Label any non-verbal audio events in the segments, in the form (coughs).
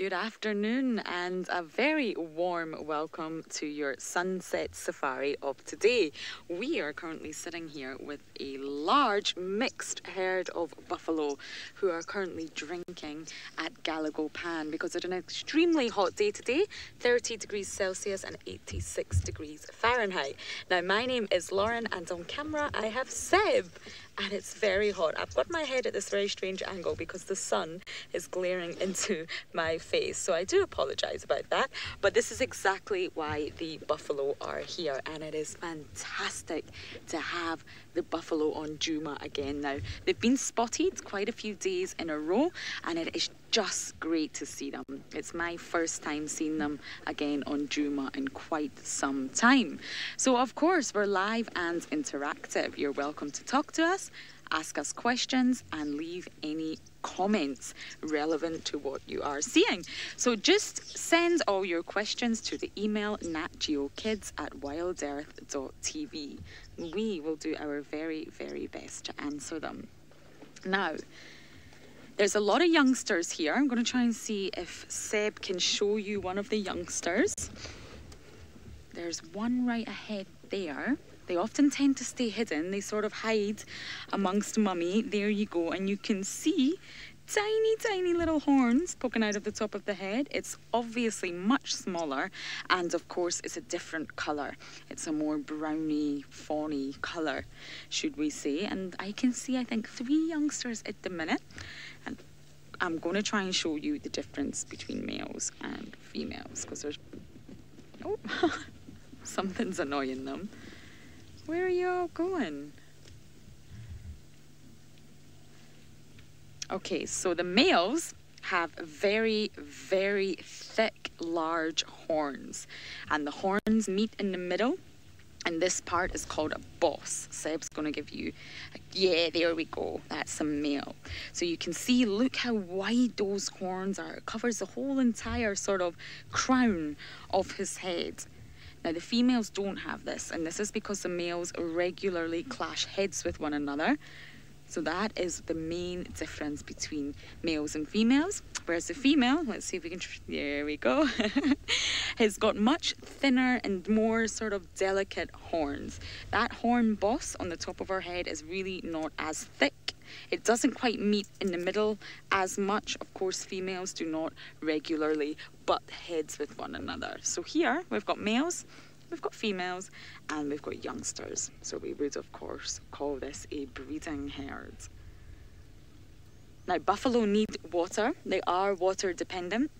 Good afternoon and a very warm welcome to your sunset safari of today. We are currently sitting here with a large mixed herd of buffalo who are currently drinking at Galago Pan because it's an extremely hot day today 30 degrees Celsius and 86 degrees Fahrenheit. Now, my name is Lauren and on camera I have Seb and it's very hot. I've got my head at this very strange angle because the sun is glaring (laughs) into my face. So I do apologize about that. But this is exactly why the buffalo are here. And it is fantastic to have the buffalo on Djuma again now. They've been spotted quite a few days in a row and it is just great to see them. It's my first time seeing them again on Djuma in quite some time. So of course we're live and interactive. You're welcome to talk to us, ask us questions and leave any comments relevant to what you are seeing. So just send all your questions to the email natgeokids at wildearth.tv. We will do our very, very best to answer them. Now, there's a lot of youngsters here. I'm going to try and see if Seb can show you one of the youngsters. There's one right ahead there. They often tend to stay hidden. They sort of hide amongst mummy. There you go. And you can see tiny, tiny little horns poking out of the top of the head. It's obviously much smaller, and of course, it's a different colour. It's a more browny, fawny colour, should we say. And I can see, I think, three youngsters at the minute. And I'm going to try and show you the difference between males and females because there's. Oh, (laughs) something's annoying them. Where are you all going? Okay, so the males have very, very thick, large horns, and the horns meet in the middle. And this part is called a boss. Seb's going to give you, yeah, there we go. That's a male. So you can see, look how wide those horns are. It covers the whole entire sort of crown of his head. Now, the females don't have this, and this is because the males regularly clash heads with one another. So that is the main difference between males and females. Whereas the female, let's see if we can, there we go, (laughs) has got much thinner and more sort of delicate horns. That horn boss on the top of her head is really not as thick. It doesn't quite meet in the middle as much. Of course, females do not regularly butt heads with one another. So here we've got males We've got females and we've got youngsters. So we would, of course, call this a breeding herd. Now, buffalo need water. They are water dependent.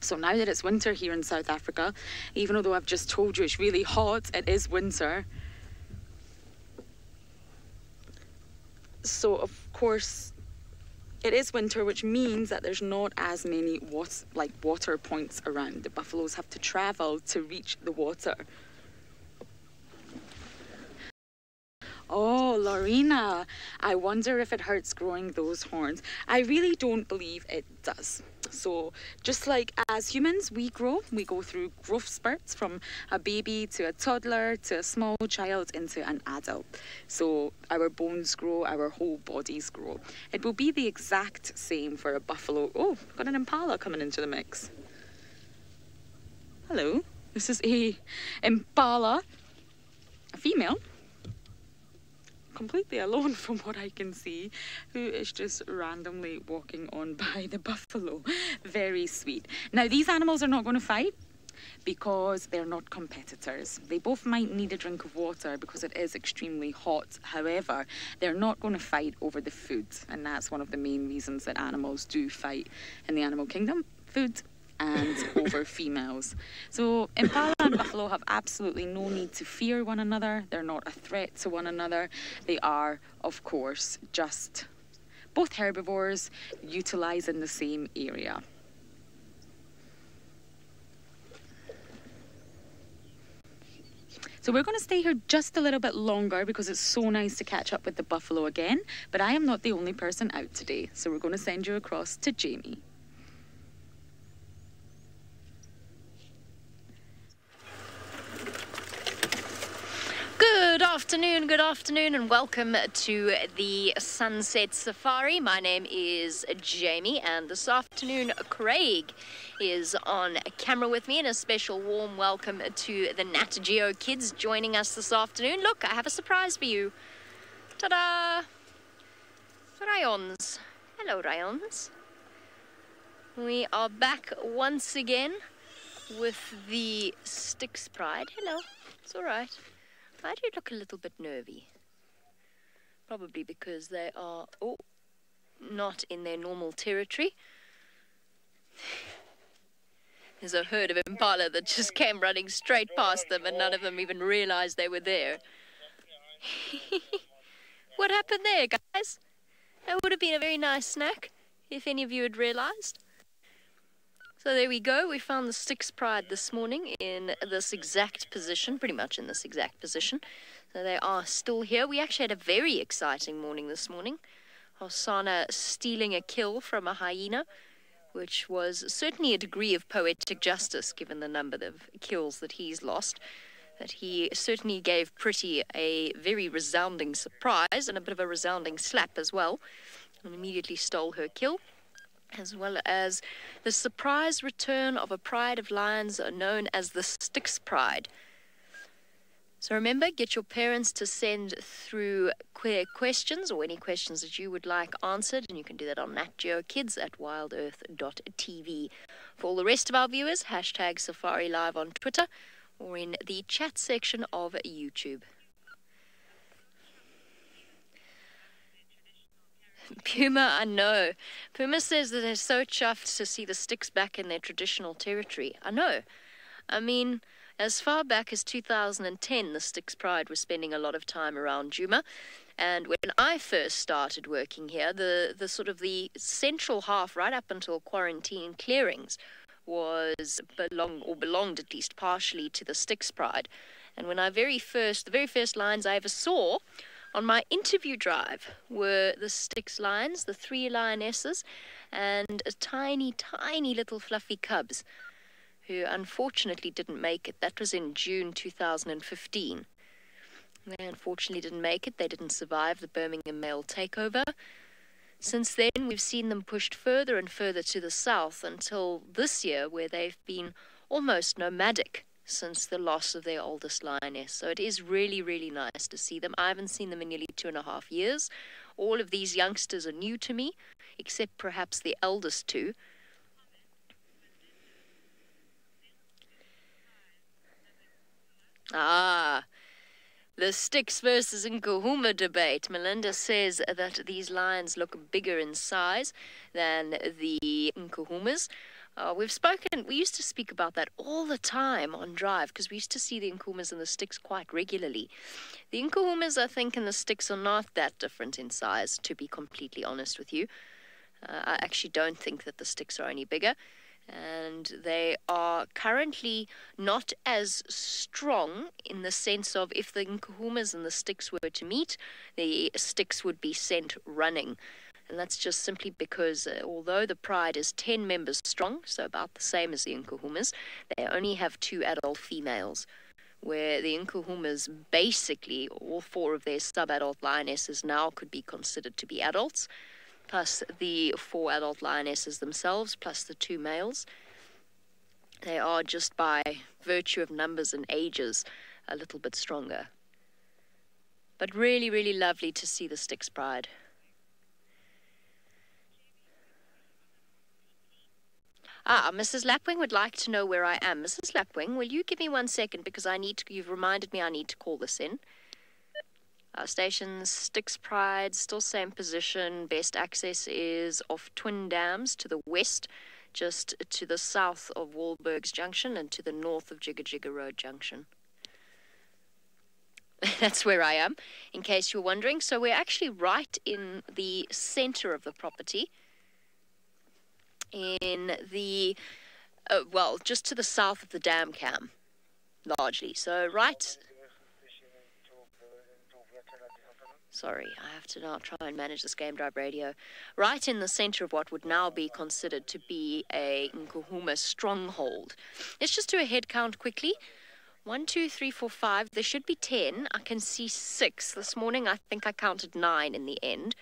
So now that it's winter here in South Africa, even though I've just told you it's really hot, it is winter. So, of course, it is winter, which means that there's not as many wat- like water points around. The buffaloes have to travel to reach the water. Oh, Lorena, I wonder if it hurts growing those horns. I really don't believe it does. So, just like as humans, we grow, we go through growth spurts from a baby to a toddler to a small child into an adult. So, our bones grow, our whole bodies grow. It will be the exact same for a buffalo. Oh, got an impala coming into the mix. Hello, this is a impala, a female completely alone (laughs) from what I can see, who is just randomly walking on by the (laughs) buffalo. Very sweet. Now, these animals are not going to fight because they're not competitors. They both might need a drink of water because it is extremely hot. However, they're not going to fight over the food, and that's one of the main reasons that animals do fight in the animal kingdom. Food and over (laughs) females. So impala and buffalo have absolutely no need to fear one another. They're not a threat to one another. They are, of course, just both herbivores utilising the same area. So we're going to stay here just a little bit longer because it's so nice to catch up with the buffalo again. But I am not the only person out today. So we're going to send you across to Jamie. Afternoon, good afternoon, and welcome to the Sunset Safari. My name is Jamie, and this afternoon, Craig is on camera with me, and a special warm welcome to the Nat Geo kids joining us this afternoon. Look, I have a surprise for you. Ta da! Rayons. Hello, Rayons. We are back once again with the Styx Pride. Hello, it's all right. Why do you look a little bit nervy? Probably because they are oh, not in their normal territory. (laughs) There's a herd of impala that just came running straight past them and none of them even realized they were there. (laughs) what happened there, guys? That would have been a very nice snack if any of you had realized. So there we go. We found the Styx Pride this morning in this exact position, pretty much in this exact position. So they are still here. We actually had a very exciting morning this morning. Hosana stealing a kill from a hyena, which was certainly a degree of poetic justice given the number of kills that he's lost. That he certainly gave Pretty a very resounding surprise and a bit of a resounding slap as well, and immediately stole her kill as well as the surprise return of a pride of lions known as the Styx Pride. So remember, get your parents to send through queer questions or any questions that you would like answered, and you can do that on natgeokids at wildearth.tv. For all the rest of our viewers, hashtag Safari Live on Twitter or in the chat section of YouTube. Puma, I know. Puma says that they're so chuffed to see the Styx back in their traditional territory. I know. I mean, as far back as 2010, the Styx Pride was spending a lot of time around Djuma. And when I first started working here, the, the sort of the central half, right up until quarantine clearings, was belong or belonged at least partially to the Styx Pride. And when I very first, the very first lines I ever saw on my interview drive were the Styx lions, the three lionesses, and a tiny, tiny little fluffy cubs who unfortunately didn't make it. That was in June 2015. They unfortunately didn't make it. They didn't survive the Birmingham male takeover. Since then, we've seen them pushed further and further to the south until this year, where they've been almost nomadic since the loss of their oldest lioness. So it is really, really nice to see them. I haven't seen them in nearly two and a half years. All of these youngsters are new to me, except perhaps the eldest two. Ah, the Styx versus Nkuhuma debate. Melinda says that these lions look bigger in size than the Nkuhumas. Uh, we've spoken, we used to speak about that all the time on Drive because we used to see the Nkuhumas and the Styx quite regularly. The Nkuhumas, I think, and the Styx are not that different in size, to be completely honest with you. Uh, I actually don't think that the Styx are any bigger. And they are currently not as strong in the sense of if the Nkuhumas and the Styx were to meet, the Styx would be sent running. And that's just simply because uh, although the Pride is 10 members strong, so about the same as the Nkuhumas, they only have two adult females. Where the Nkuhumas basically, all four of their sub adult lionesses now could be considered to be adults, plus the four adult lionesses themselves, plus the two males. They are just by virtue of numbers and ages a little bit stronger. But really, really lovely to see the Styx Pride. Ah, Mrs. Lapwing would like to know where I am. Mrs. Lapwing, will you give me one second because I need to, you've reminded me I need to call this in. Our station, Styx Pride, still same position. Best access is off Twin Dams to the west, just to the south of Wahlberg's Junction and to the north of Jigga Jigga Road Junction. (laughs) That's where I am, in case you're wondering. So we're actually right in the center of the property in the, uh, well, just to the south of the dam cam, largely. So right. Sorry, I have to now try and manage this game drive radio. Right in the center of what would now be considered to be a Nkuhuma stronghold. Let's just do a head count quickly. One, two, three, four, five. There should be ten. I can see six. This morning, I think I counted nine in the end.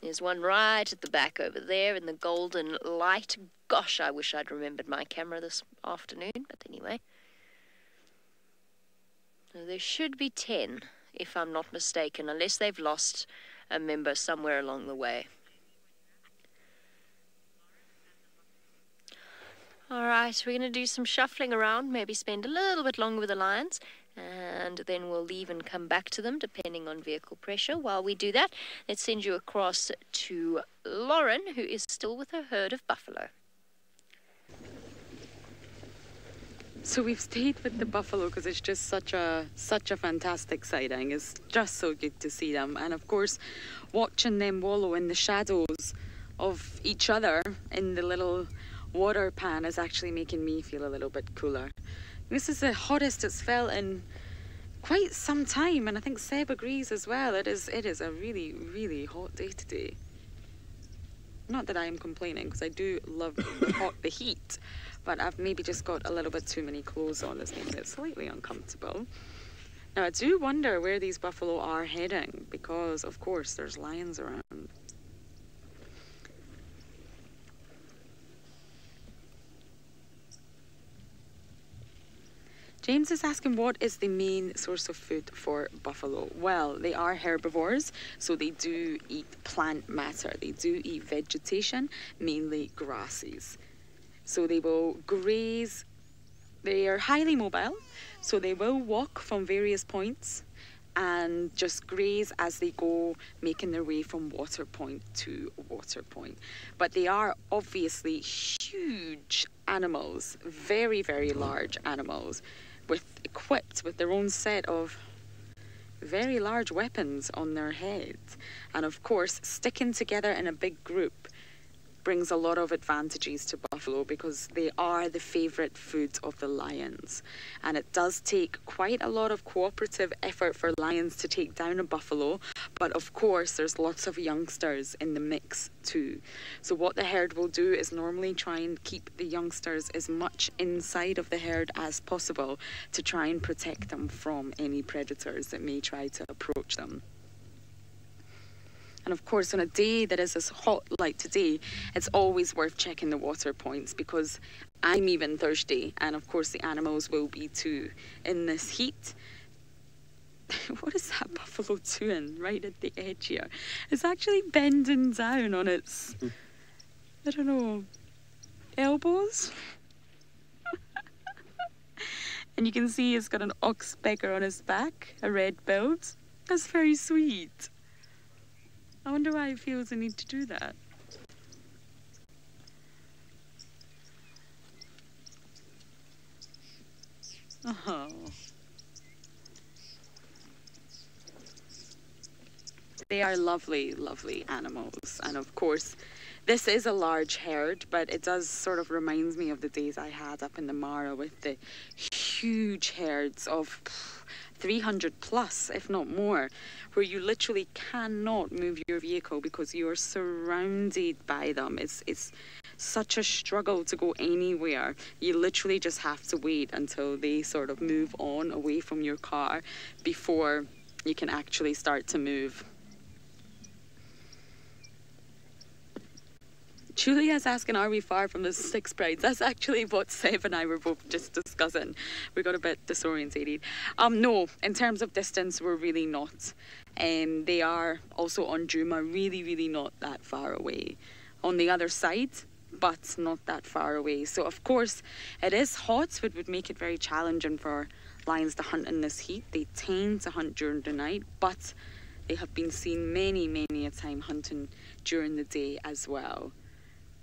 There's one right at the back over there in the golden light. Gosh, I wish I'd remembered my camera this afternoon, but anyway. There should be ten, if I'm not mistaken, unless they've lost a member somewhere along the way. All right, we're going to do some shuffling around, maybe spend a little bit longer with the lions, and then we'll leave and come back to them depending on vehicle pressure. While we do that, let's send you across to Lauren, who is still with her herd of buffalo. So we've stayed with the buffalo because it's just such a such a fantastic sighting. It's just so good to see them, and of course, watching them wallow in the shadows of each other in the little water pan is actually making me feel a little bit cooler. This is the hottest it's felt in quite some time, and I think Seb agrees as well. It is it is a really really hot day today. Not that I am complaining because I do love the (laughs) hot the heat, but I've maybe just got a little bit too many clothes on. This making it slightly uncomfortable. Now I do wonder where these buffalo are heading because of course there's lions around. James is asking what is the main source of food for buffalo? Well, they are herbivores, so they do eat plant matter. They do eat vegetation, mainly grasses. So they will graze. They are highly mobile, so they will walk from various points and just graze as they go, making their way from water point to water point. But they are obviously huge animals, very, very large animals with equipped with their own set of very large weapons on their heads. And of course, sticking together in a big group brings a lot of advantages to buffalo because they are the favourite food of the lions. And it does take quite a lot of cooperative effort for lions to take down a buffalo, but of course, there's lots of youngsters in the mix too. So, what the herd will do is normally try and keep the youngsters as much inside of the herd as possible to try and protect them from any predators that may try to approach them. And of course, on a day that is as hot like today, it's always worth checking the water points because I'm even thirsty, and of course, the animals will be too in this heat. (laughs) what is that buffalo doing right at the edge here? It's actually bending down on its, I don't know, elbows. (laughs) and you can see it's got an oxpecker on his back, a red belt. That's very sweet. I wonder why he feels the need to do that. Oh. They are lovely, lovely animals. And of course, this is a large herd, but it does sort of reminds me of the days I had up in the Mara with the huge herds of 300 plus, if not more, where you literally cannot move your vehicle because you are surrounded by them. It's, it's such a struggle to go anywhere. You literally just have to wait until they sort of move on away from your car before you can actually start to move. Julia's asking, are we far from the Styx Pride? That's actually what Seb and I were both just discussing. We got a bit disorientated. Um, no, in terms of distance, we're really not. Um, they are also on Djuma, really, really not that far away. On the other side, but not that far away. So, of course, it is hot, which would make it very challenging for lions to hunt in this heat. They tend to hunt during the night, but they have been seen many, many a time hunting during the day as well.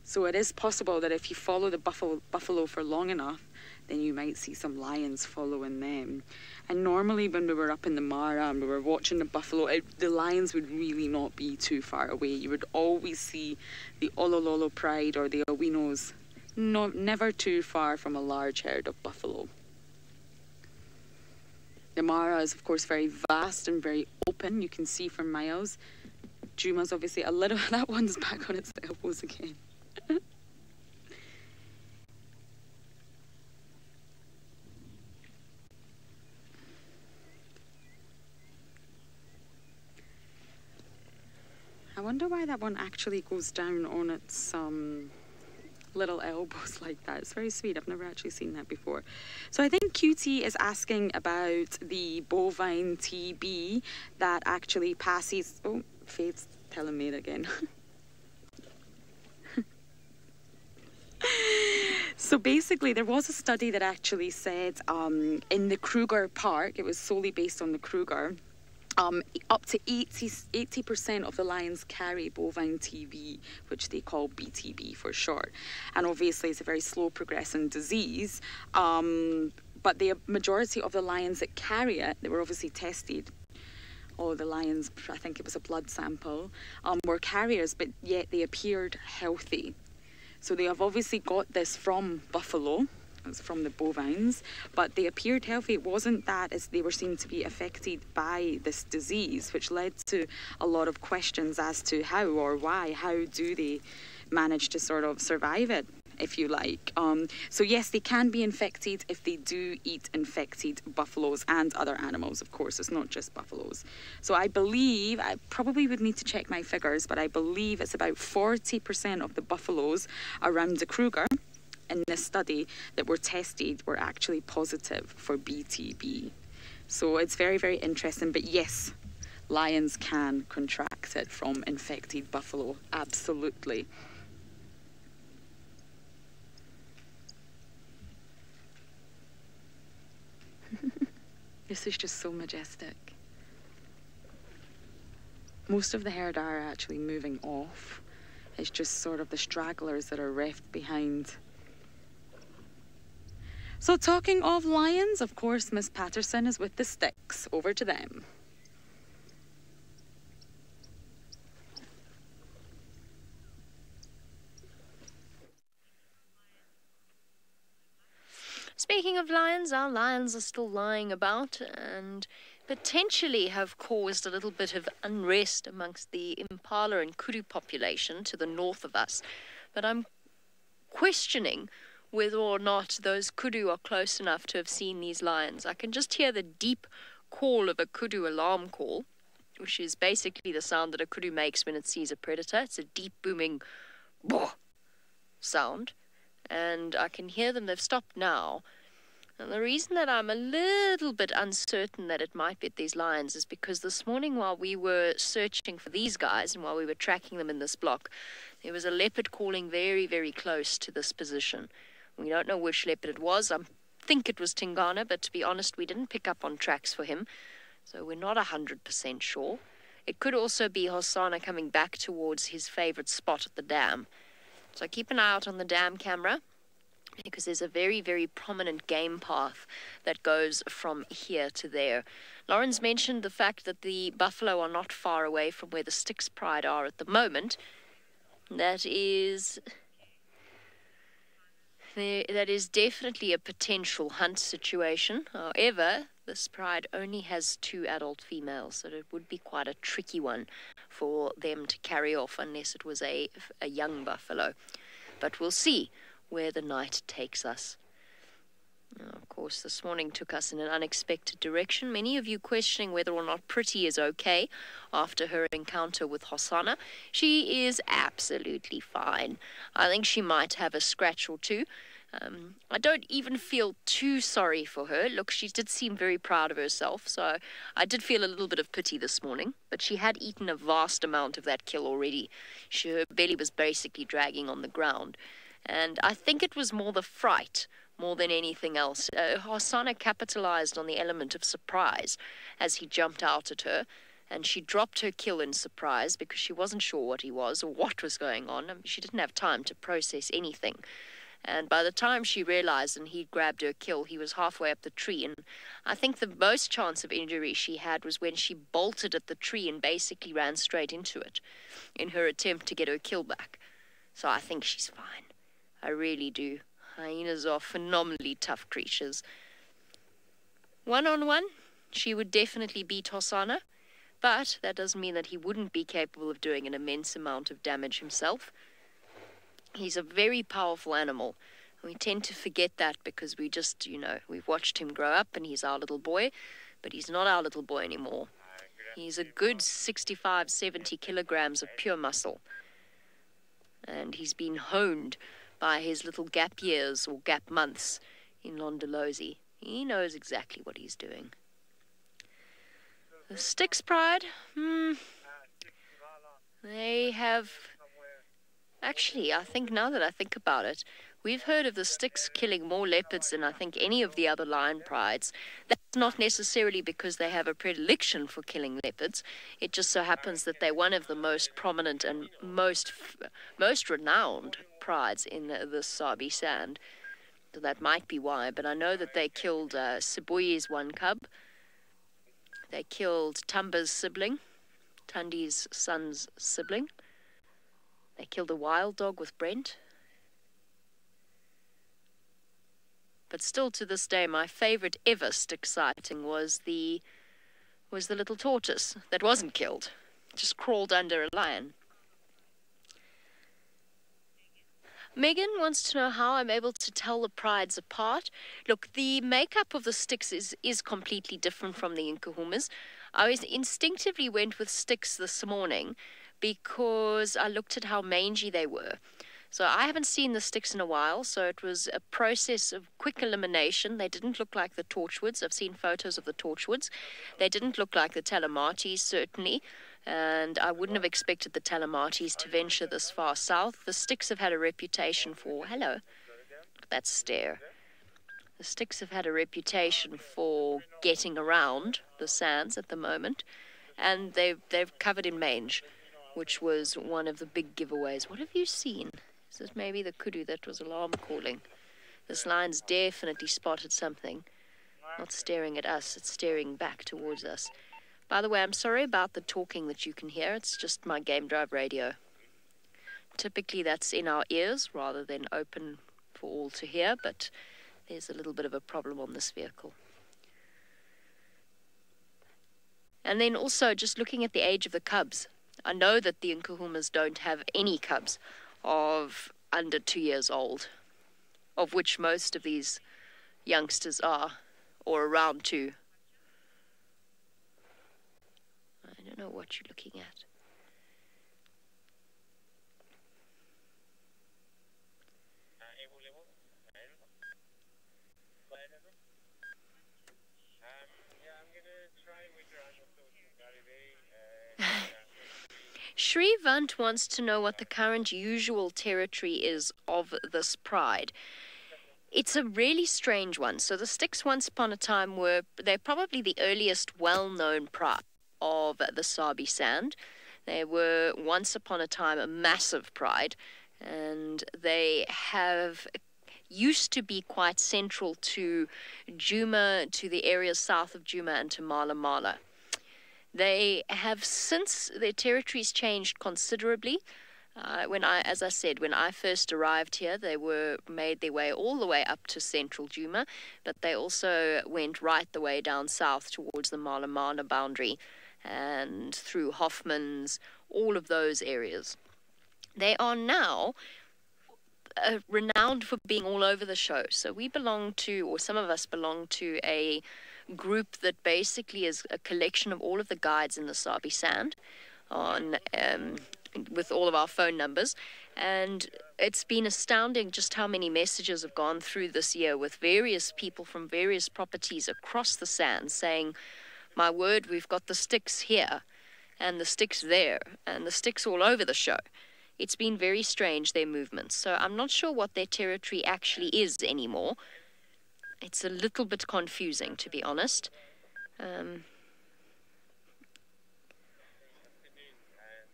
So it is possible that if you follow the buffalo, buffalo for long enough, then you might see some lions following them. And normally, when we were up in the Mara and we were watching the buffalo, it, the lions would really not be too far away. You would always see the Olololo Pride or the Awinos, no, never too far from a large herd of buffalo. The Mara is, of course, very vast and very open. You can see for miles. Djuma's obviously a little, (laughs) that one's back on its elbows again. I wonder why that one actually goes down on its um, little elbows (laughs) like that. It's very sweet. I've never actually seen that before. So I think QT is asking about the bovine TB that actually passes. Oh, Faith's telling me it again. (laughs) So basically, there was a study that actually said um, in the Kruger Park, it was solely based on the Kruger, um, up to 80, percent of the lions carry bovine TB, which they call BTB for short. And obviously, it's a very slow progressing disease. Um, but the majority of the lions that carry it, they were obviously tested. All the lions, I think it was a blood sample, um, were carriers, but yet they appeared healthy. So they have obviously got this from buffalo It's from the bovines, but they appeared healthy. It wasn't that as they were seen to be affected by this disease, which led to a lot of questions as to how or why, how do they manage to sort of survive it? If you like. Um, so, yes, they can be infected if they do eat infected buffaloes and other animals, of course. It's not just buffaloes. So, I believe, I probably would need to check my figures, but I believe it's about 40% of the buffaloes around the Kruger in this study that were tested were actually positive for BTB. So it's very, very interesting. But yes, lions can contract it from infected buffalo, absolutely. This is just so majestic. Most of the herd are actually moving off. It's just sort of the stragglers that are left behind so, talking of lions, of course, Miss Patterson is with the Styx. Over to them. Speaking of lions, our lions are still lying about and potentially have caused a little bit of unrest amongst the impala and kudu population to the north of us. But I'm questioning whether or not those kudu are close enough to have seen these lions. I can just hear the deep call of a kudu alarm call, which is basically the sound that a kudu makes when it sees a predator. It's a deep booming boh sound. And I can hear them. They've stopped now. And the reason that I'm a little bit uncertain that it might be these lions is because this morning, while we were searching for these guys and while we were tracking them in this block, there was a leopard calling very, very close to this position. We don't know which leopard it was. I think it was Tingana, but to be honest, we didn't pick up on tracks for him, so we're not 100% sure. It could also be Hosana coming back towards his favorite spot at the dam. So keep an eye out on the dam camera because there's a very, very prominent game path that goes from here to there. Lawrence mentioned the fact that the buffalo are not far away from where the Styx Pride are at the moment. That is there, that is definitely a potential hunt situation. However, this pride only has two adult females, so it would be quite a tricky one for them to carry off unless it was a, a young buffalo. But we'll see where the night takes us. Of course, this morning took us in an unexpected direction. Many of you questioning whether or not Pretty is okay after her encounter with Hosanna. She is absolutely fine. I think she might have a scratch or two. Um, I don't even feel too sorry for her. Look, she did seem very proud of herself, so I did feel a little bit of pity this morning. But she had eaten a vast amount of that kill already. She, her belly was basically dragging on the ground. And I think it was more the fright more than anything else. Uh, Hosana capitalized on the element of surprise as he jumped out at her, and she dropped her kill in surprise because she wasn't sure what he was or what was going on. I mean, she didn't have time to process anything. And by the time she realized and he'd grabbed her kill, he was halfway up the tree. And I think the most chance of injury she had was when she bolted at the tree and basically ran straight into it in her attempt to get her kill back. So I think she's fine. I really do. Hyenas are phenomenally tough creatures. One on one, she would definitely beat Hosana, but that doesn't mean that he wouldn't be capable of doing an immense amount of damage himself. He's a very powerful animal. We tend to forget that because we just, you know, we've watched him grow up and he's our little boy, but he's not our little boy anymore. He's a good 65, 70 kilograms of pure muscle. And he's been honed by his little gap years or gap months in Londolozi. He knows exactly what he's doing. The Styx Pride, hmm, they have. Actually, I think now that I think about it, we've heard of the Styx killing more leopards than I think any of the other lion prides. That's not necessarily because they have a predilection for killing leopards. It just so happens that they're one of the most prominent and most most renowned prides in the, the Sabi Sand. So that might be why. But I know that they killed uh, Sibuyi's one cub. They killed Tumba's sibling, Tundi's son's sibling. They killed a wild dog with Brent. But still to this day, my favorite ever Styx sighting was the was the little tortoise that wasn't killed, just crawled under a lion. Megan wants to know how I'm able to tell the prides apart. Look, the makeup of the Styx is, is completely different from the Nkuhumas. I instinctively went with Styx this morning because I looked at how mangy they were. So I haven't seen the Styx in a while, so it was a process of quick elimination. They didn't look like the Torchwoods. I've seen photos of the Torchwoods. They didn't look like the Talamatis, certainly and I wouldn't have expected the Talamatis to venture this far south. The Styx have had a reputation for. Hello. That stare. The Styx have had a reputation for getting around the sands at the moment, and they've, they've covered in mange, which was one of the big giveaways. What have you seen? Is this maybe the kudu that was alarm calling? This lion's definitely spotted something. Not staring at us, it's staring back towards us. By the way, I'm sorry about the talking that you can hear. It's just my game drive radio. Typically, that's in our ears rather than open for all to hear, but there's a little bit of a problem on this vehicle. And then also, just looking at the age of the cubs, I know that the Nkuhumas don't have any cubs of under two years old, of which most of these youngsters are, or around two. I don't know what you're looking at. Shri Vant wants to know what the current usual territory is of this pride. It's a really strange one. So the Styx once upon a time were they're probably the earliest well-known pride of the Sabi Sand. They were once upon a time a massive pride, and they have used to be quite central to Djuma, to the areas south of Djuma and to Mala Mala. They have since their territories changed considerably. Uh, when I, as I said, when I first arrived here, they were made their way all the way up to central Djuma, but they also went right the way down south towards the Mala Mala boundary and through Hoffman's, all of those areas. They are now uh, renowned for being all over the show. So we belong to, or some of us belong to, a group that basically is a collection of all of the guides in the Sabi Sand on um, with all of our phone numbers. And it's been astounding just how many messages have gone through this year with various people from various properties across the sand saying, my word, we've got the Styx here and the Styx there and the Styx all over the show. It's been very strange, their movements. So I'm not sure what their territory actually is anymore. It's a little bit confusing, to be honest. Um,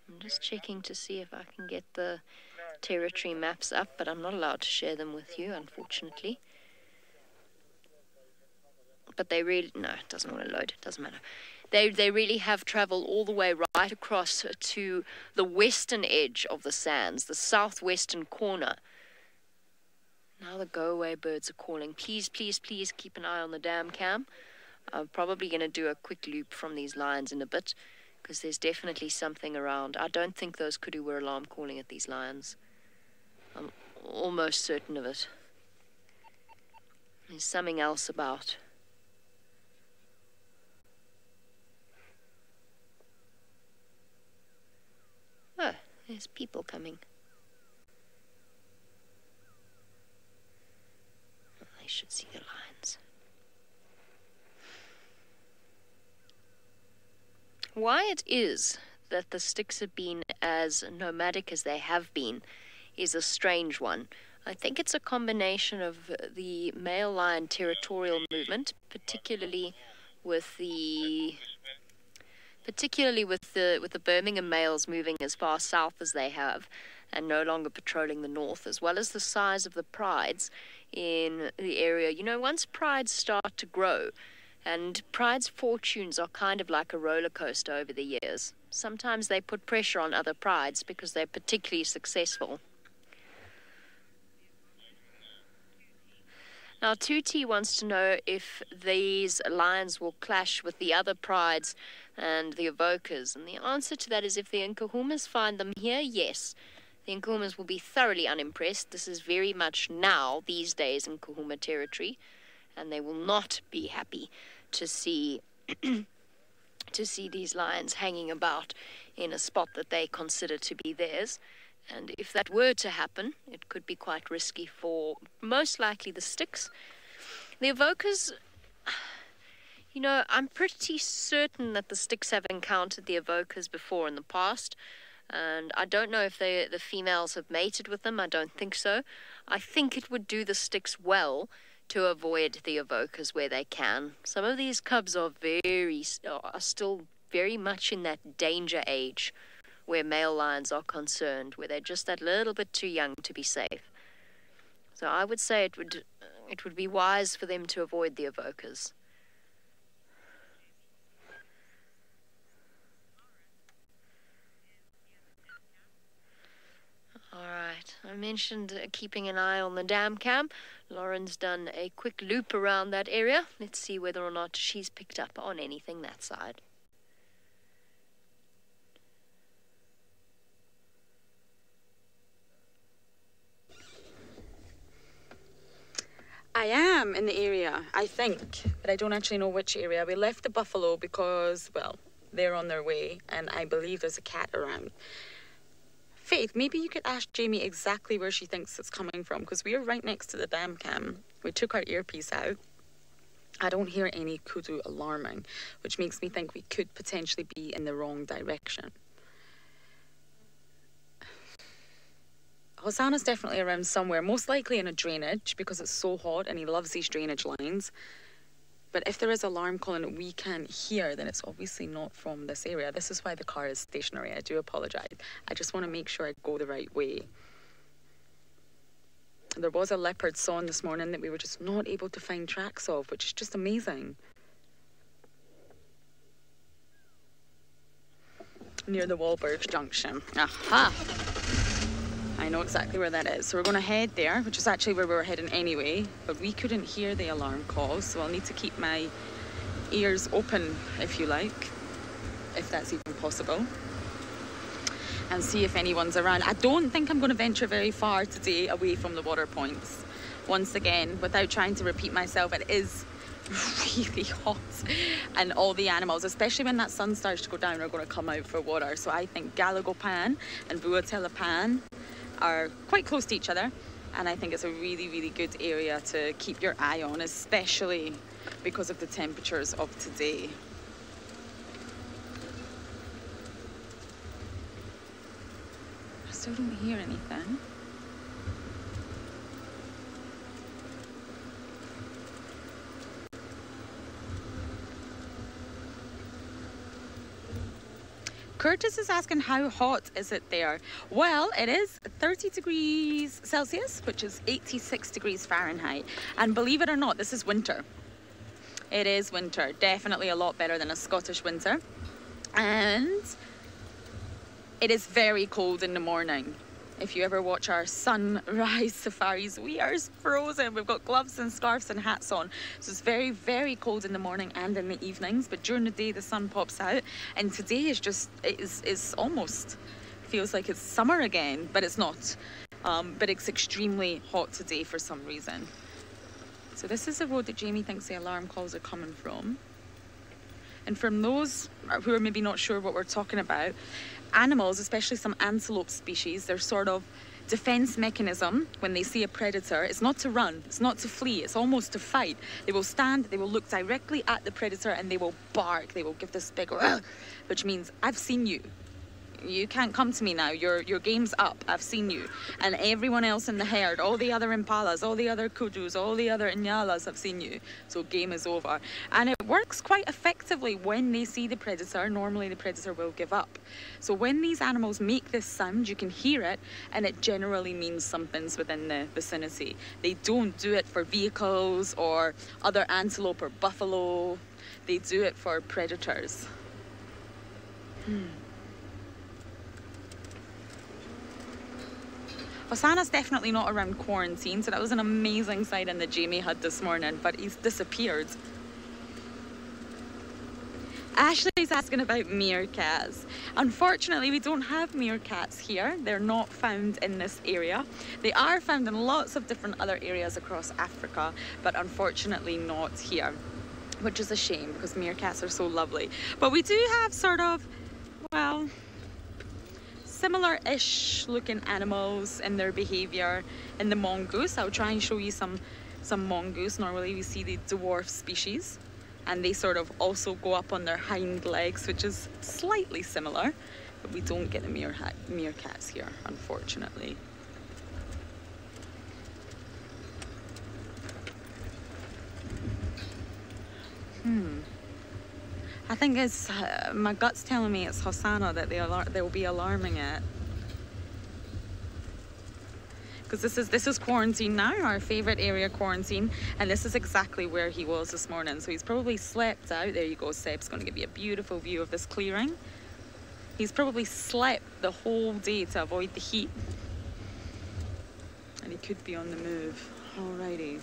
I'm just checking to see if I can get the territory maps up, but I'm not allowed to share them with you, unfortunately but they really no, it doesn't want to load. It doesn't matter. They they really have travelled all the way right across to the western edge of the sands, the southwestern corner. Now the go away birds are calling. Please, please, please keep an eye on the dam cam. I'm probably going to do a quick loop from these lions in a bit because there's definitely something around. I don't think those kudu were alarm calling at these lions. I'm almost certain of it. There's something else about. Oh, there's people coming. Should see the lions. Why it is that the Styx have been as nomadic as they have been is a strange one. I think it's a combination of the male lion territorial movement, particularly with the particularly with the with the Birmingham males moving as far south as they have and no longer patrolling the north, as well as the size of the prides in the area. You know, once prides start to grow, and pride's fortunes are kind of like a roller coaster over the years. Sometimes they put pressure on other prides because they're particularly successful. Now, 2T wants to know if these lions will clash with the other prides and the Avocas. And the answer to that is if the Nkuhumas find them here, yes. The Nkuhumas will be thoroughly unimpressed. This is very much now, these days, in Nkuhuma territory. And they will not be happy to see (clears throat) to see these lions hanging about in a spot that they consider to be theirs. And if that were to happen, it could be quite risky for most likely the Styx. The Avocas, (sighs) you know, I'm pretty certain that the Styx have encountered the Avocas before in the past. And I don't know if they, the females have mated with them. I don't think so. I think it would do the Styx well to avoid the Avocas where they can. Some of these cubs are very are still very much in that danger age where male lions are concerned, where they're just that little bit too young to be safe. So I would say it would it would be wise for them to avoid the Avocas. Alright, I mentioned uh, keeping an eye on the dam cam. Lauren's done a quick loop around that area. Let's see whether or not she's picked up on anything that side. I am in the area, I think, but I don't actually know which area. We left the buffalo because, well, they're on their way, and I believe there's a cat around. Faith, maybe you could ask Jamie exactly where she thinks it's coming from, because we're right next to the dam cam. We took our earpiece out. I don't hear any kudu alarming, which makes me think we could potentially be in the wrong direction. Hosanna's definitely around somewhere, most likely in a drainage because it's so hot and he loves these drainage lines. But if there is alarm calling we can't hear, then it's obviously not from this area. This is why the car is stationary. I do apologise. I just want to make sure I go the right way. There was a leopard sawn this morning that we were just not able to find tracks of, which is just amazing. Near the Wahlberg Junction. Aha! I know exactly where that is. So we're going to head there, which is actually where we were heading anyway, but we couldn't hear the alarm call, so I'll need to keep my ears open, if you like, if that's even possible, and see if anyone's around. I don't think I'm going to venture very far today away from the water points. Once again, without trying to repeat myself, it is (laughs) really hot and all the animals especially when that sun starts to go down are going to come out for water so I think Galago Pan and Vuatila Pan are quite close to each other and I think it's a really really good area to keep your eye on especially because of the temperatures of today. I still don't hear anything. Curtis is asking how hot is it there? Well, it is 30 degrees Celsius, which is 86 degrees Fahrenheit. And believe it or not, this is winter. It is winter, definitely a lot better than a Scottish winter. And it is very cold in the morning. If you ever watch our sunrise (laughs) safaris, we are frozen. We've got gloves and scarves and hats on. So it's very, very cold in the morning and in the evenings. But during the day, the sun pops out. And today is just, it is, it's almost feels like it's summer again, but it's not. Um, but it's extremely hot today for some reason. So this is the road that Jamie thinks the alarm calls are coming from. And from those who are maybe not sure what we're talking about, animals, especially some antelope species, they're sort of defense mechanism when they see a predator. Is not to run, it's not to flee, it's almost to fight. They will stand, they will look directly at the predator and they will bark, they will give this big, which means, I've seen you you can't come to me now. Your your game's up. I've seen you. And everyone else in the herd, all the other impalas, all the other kudus, all the other inyalas have seen you. So game is over. And it works quite effectively when they see the predator. Normally the predator will give up. So when these animals make this sound, you can hear it and it generally means something's within the vicinity. They don't do it for vehicles or other antelope or buffalo. They do it for predators. Hmm. Hosana's definitely not around quarantine, so that was an amazing sighting that Jamie had this morning, but he's disappeared. Ashley's asking about meerkats. Unfortunately, we don't have meerkats here. They're not found in this area. They are found in lots of different other areas across Africa, but unfortunately not here, which is a shame because meerkats are so lovely. But we do have sort of, well, similar-ish looking animals and their behavior in the mongoose. I'll try and show you some some mongoose. Normally we see the dwarf species and they sort of also go up on their hind legs, which is slightly similar, but we don't get the meerkat, meerkats here, unfortunately. Hmm. I think it's uh, my gut's telling me it's Hosana that they they'll be alarming it. Because this is this is quarantine now, our favorite area quarantine, and this is exactly where he was this morning. So he's probably slept out. There you go, Seb's going to give you a beautiful view of this clearing. He's probably slept the whole day to avoid the heat, and he could be on the move. Alrighty.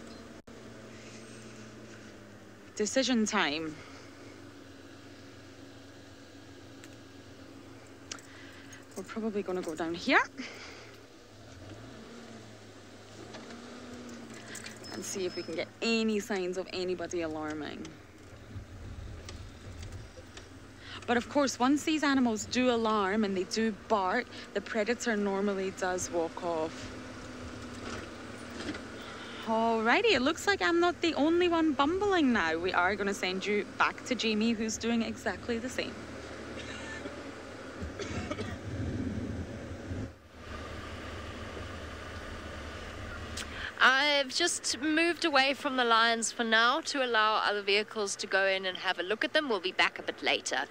Decision time. We're probably going to go down here. And see if we can get any signs of anybody alarming. But of course, once these animals do alarm and they do bark, the predator normally does walk off. Alrighty, it looks like I'm not the only one bumbling now. We are going to send you back to Jamie, who's doing exactly the same. I've just moved away from the lions for now to allow other vehicles to go in and have a look at them. We'll be back a bit later.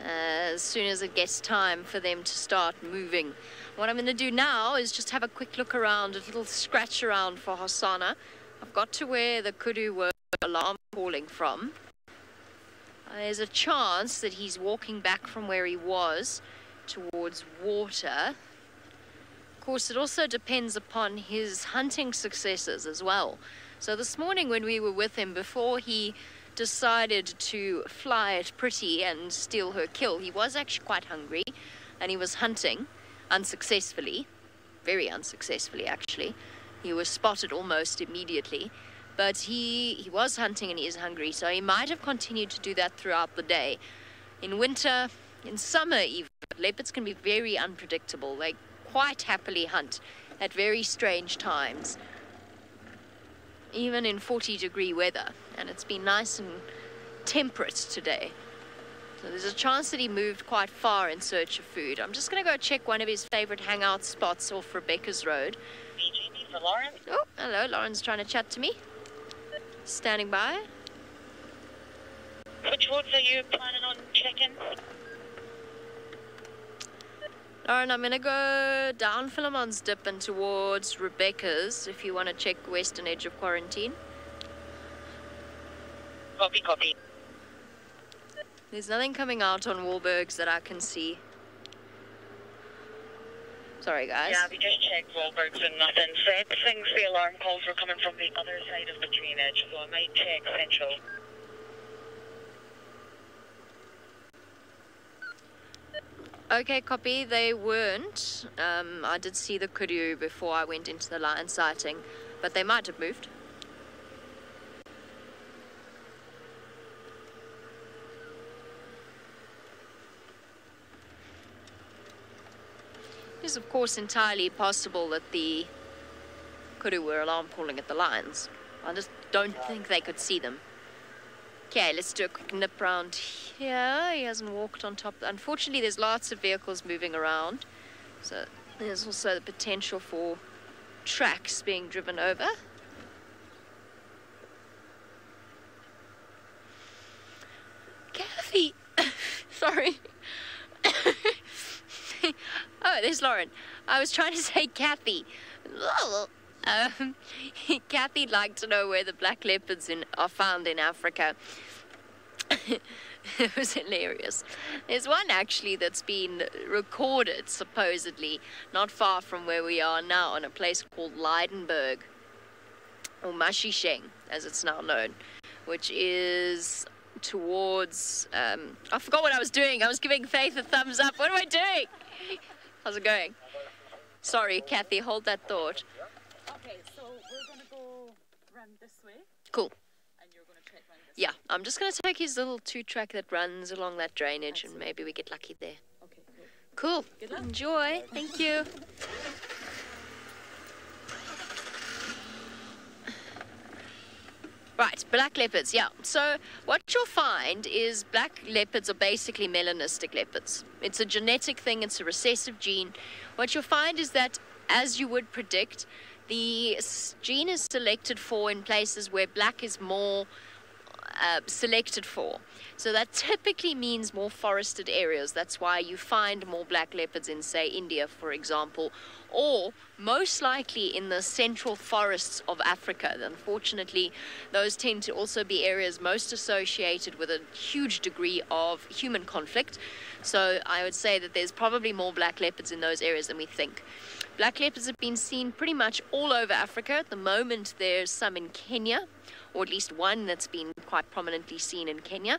Uh, as soon as it gets time for them to start moving. What I'm going to do now is just have a quick look around, a little scratch around for Hosana. I've got to where the kudu were alarm calling from. Uh, there's a chance that he's walking back from where he was towards water course, it also depends upon his hunting successes as well. So this morning when we were with him, before he decided to fly at Pretty and steal her kill, he was actually quite hungry and he was hunting unsuccessfully, very unsuccessfully actually. He was spotted almost immediately, but he, he was hunting and he is hungry, so he might have continued to do that throughout the day. In winter, in summer even, leopards can be very unpredictable. Like quite happily hunt at very strange times, even in 40 degree weather. And it's been nice and temperate today. So there's a chance that he moved quite far in search of food. I'm just going to go check one of his favorite hangout spots off Rebecca's Road. BGB for Lauren. Oh, hello. Lauren's trying to chat to me. Standing by. Which woods are you planning on checking? Alright, I'm gonna go down Philemon's Dip and towards Rebecca's if you want to check western edge of quarantine. Copy, copy. There's nothing coming out on Wahlbergs that I can see. Sorry, guys. Yeah, we just checked Wahlbergs and nothing. Said things the alarm calls were coming from the other side of the train edge, so I might check central. Okay, copy. They weren't. Um, I did see the kudu before I went into the lion sighting, but they might have moved. It is, of course, entirely possible that the kudu were alarm calling at the lions. I just don't think they could see them. Okay, let's do a quick nip round here. He hasn't walked on top. Unfortunately, there's lots of vehicles moving around. So there's also the potential for tracks being driven over. Kathy! (coughs) Sorry. (coughs) oh, there's Lauren. I was trying to say Kathy. Um, (laughs) Kathy'd like to know where the black leopards in, are found in Africa. (laughs) it was hilarious. There's one actually that's been recorded, supposedly, not far from where we are now, in a place called Lydenburg, or Mashishing, as it's now known, which is towards. Um, I forgot what I was doing. I was giving Faith a thumbs up. What am I doing? How's it going? Sorry, Kathy, hold that thought. Okay, so we're gonna go run this way, Cool. and you're gonna check run this. Yeah, I'm just going to take his little two track that runs along that drainage and maybe we get lucky there. Okay, cool. Cool. Good luck. Enjoy. Thank you. Right, black leopards, yeah. So what you'll find is black leopards are basically melanistic leopards. It's a genetic thing, it's a recessive gene. What you'll find is that, as you would predict, the gene is selected for in places where black is more uh, selected for. So that typically means more forested areas. That's why you find more black leopards in, say, India, for example, or most likely in the central forests of Africa. Unfortunately, those tend to also be areas most associated with a huge degree of human conflict. So I would say that there's probably more black leopards in those areas than we think. Black leopards have been seen pretty much all over Africa. At the moment, there's some in Kenya, or at least one that's been quite prominently seen in Kenya.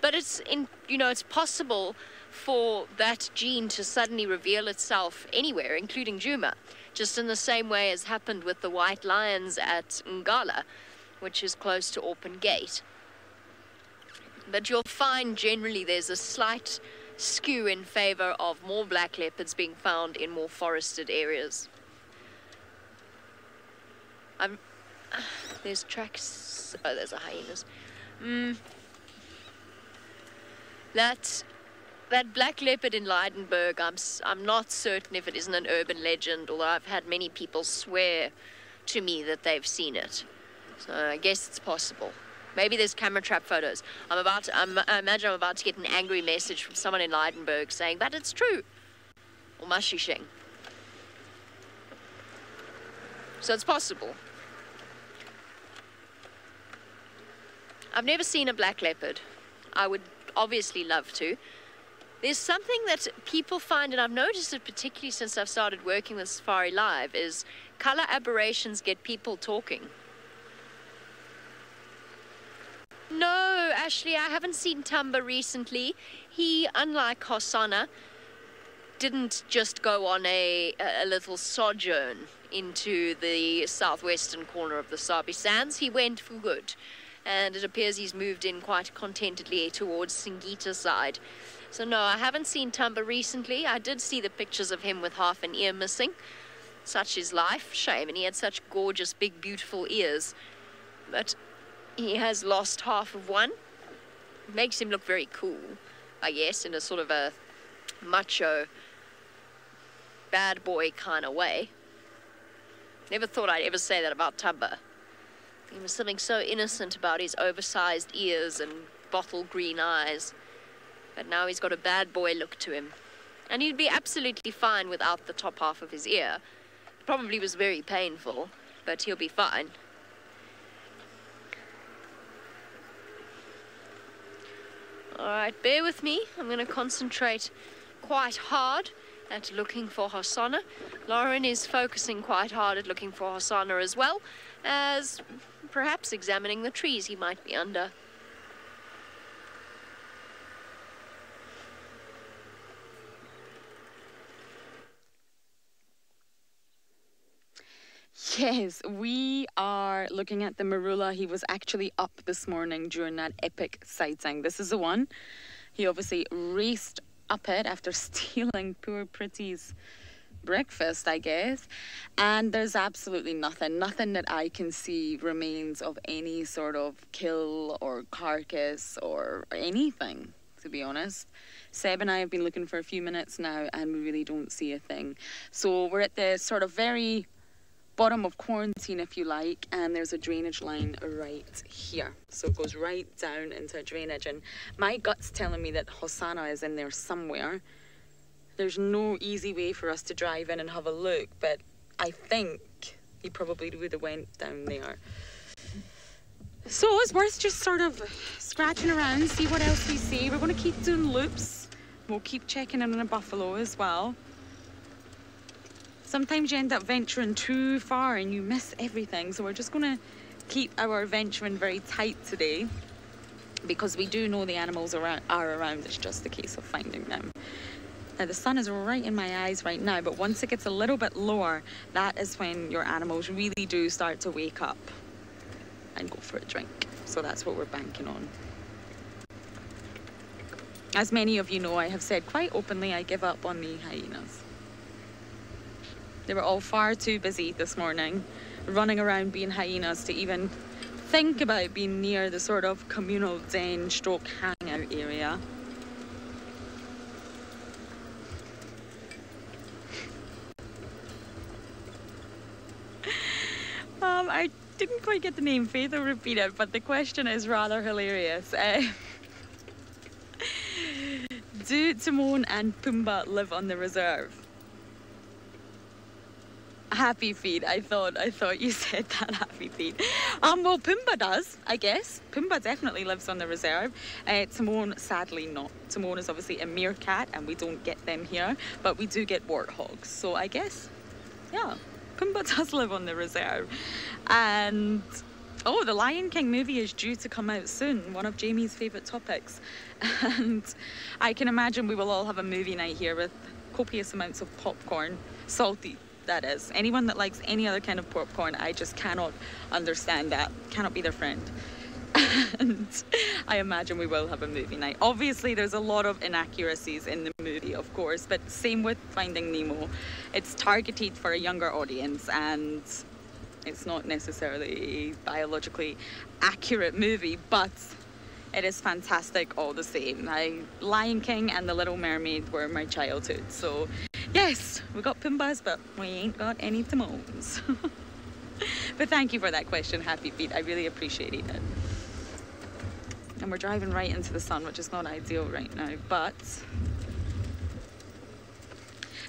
But it's in you know it's possible for that gene to suddenly reveal itself anywhere, including Djuma, just in the same way as happened with the white lions at Ngala, which is close to Orpen Gate. But you'll find generally there's a slight skew in favor of more black leopards being found in more forested areas. I'm, (sighs) there's tracks. Oh, there's a hyenas. Mm. That that black leopard in Lydenburg, I'm I'm not certain if it isn't an urban legend, although I've had many people swear to me that they've seen it. So I guess it's possible. Maybe there's camera trap photos. I'm about to, I'm, I imagine I'm about to get an angry message from someone in Lydenburg saying, but it's true. Or Mashishing. So it's possible. I've never seen a black leopard. I would obviously love to. There's something that people find, and I've noticed it particularly since I've started working with Safari Live, is color aberrations get people talking. No, Ashley, I haven't seen Tumba recently. He, unlike Hosana, didn't just go on a, a little sojourn into the southwestern corner of the Sabi Sands. He went for good. And it appears he's moved in quite contentedly towards Singita side. So no, I haven't seen Tumba recently. I did see the pictures of him with half an ear missing. Such is life. Shame. And he had such gorgeous, big, beautiful ears. But he has lost half of one. Makes him look very cool, I guess, in a sort of a macho, bad boy kind of way. Never thought I'd ever say that about Tumba. There was something so innocent about his oversized ears and bottle green eyes. But now he's got a bad boy look to him. And he'd be absolutely fine without the top half of his ear. Probably was very painful, but he'll be fine. Alright, bear with me. I'm going to concentrate quite hard at looking for Hosana. Lauren is focusing quite hard at looking for Hosana as well, as perhaps examining the trees he might be under. Yes, we are looking at the Marula. He was actually up this morning during that epic sighting. This is the one. He obviously raced up it after (laughs) stealing poor Pretty's breakfast, I guess. And there's absolutely nothing, nothing that I can see remains of any sort of kill or carcass or anything, to be honest. Seb and I have been looking for a few minutes now and we really don't see a thing. So we're at the sort of very bottom of quarantine, if you like, and there's a drainage line right here. So it goes right down into a drainage. And my gut's telling me that Hosana is in there somewhere. There's no easy way for us to drive in and have a look, but I think he probably would have went down there. So it's worth just sort of scratching around, see what else we see. We're going to keep doing loops We'll keep checking in on a buffalo as well. Sometimes you end up venturing too far and you miss everything. So we're just going to keep our venturing very tight today because we do know the animals are around, are around. It's just a case of finding them. Now the sun is right in my eyes right now, but once it gets a little bit lower, that is when your animals really do start to wake up and go for a drink. So that's what we're banking on. As many of you know, I have said quite openly I give up on the hyenas. They were all far too busy this morning running around being hyenas to even think about being near the sort of communal den stroke hangout area. (laughs) um, I didn't quite get the name, Faith will repeat it, but the question is rather hilarious. Uh, (laughs) do Timon and Pumbaa live on the reserve? Happy feet. I thought I thought you (laughs) said that happy feet. Um, well, Pumbaa does, I guess. Pumbaa definitely lives on the reserve. Uh, Timon, sadly, not. Timon is obviously a meerkat, and we don't get them here, but we do get warthogs. So I guess, yeah, Pumbaa (laughs) does live on the reserve, and Oh, the Lion King movie is due to come out soon, one of Jamie's favourite topics. (laughs) And I can imagine we will all have a movie night here with copious amounts of popcorn, salty, that is. Anyone that likes any other kind of popcorn, I just cannot understand that, cannot be their friend. (laughs) and I imagine we will have a movie night. Obviously, there's a lot of inaccuracies in the movie, of course, but same with Finding Nemo. It's targeted for a younger audience and it's not necessarily a biologically accurate movie, but it is fantastic all the same. I, Lion King and The Little Mermaid were my childhood, so yes, we got Pumbaa's, but we ain't got any Timons. (laughs) but thank you for that question, Happy Feet. I really appreciate it. And we're driving right into the sun, which is not ideal right now, but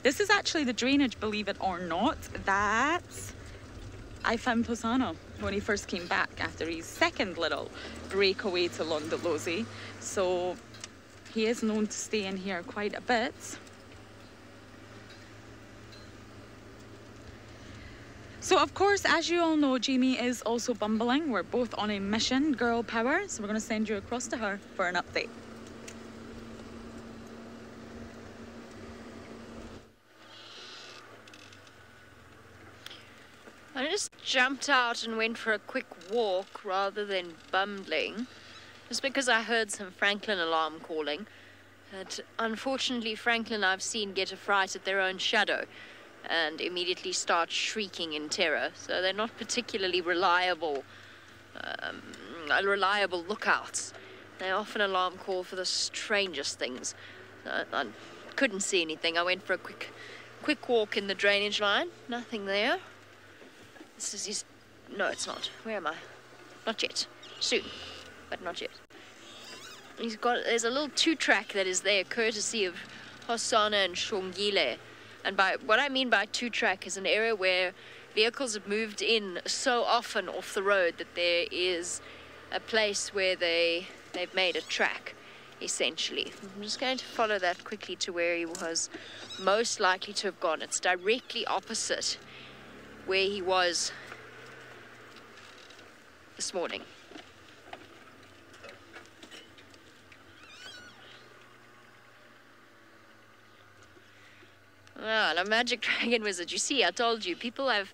this is actually the drainage, believe it or not. That's I found Hosana when he first came back after his second little breakaway to Londolozi. So he is known to stay in here quite a bit. So of course, as you all know, Jamie is also bumbling. We're both on a mission, girl power. So we're gonna send you across to her for an update. Just jumped out and went for a quick walk rather than bumbling, just because I heard some francolin alarm calling. But unfortunately, francolin I've seen get a fright at their own shadow and immediately start shrieking in terror. So they're not particularly reliable, um, reliable lookouts. They often alarm call for the strangest things. I, I couldn't see anything. I went for a quick, quick walk in the drainage line. Nothing there. His... No, it's not. Where am I? Not yet. Soon. But not yet. He's got... There's a little two-track that is there, courtesy of Hosana and Shongile. And by what I mean by two-track is an area where vehicles have moved in so often off the road that there is a place where they they've made a track essentially. I'm just going to follow that quickly to where he was most likely to have gone. It's directly opposite where he was this morning. Ah, a magic (laughs) dragon wizard. You see, I told you, people have.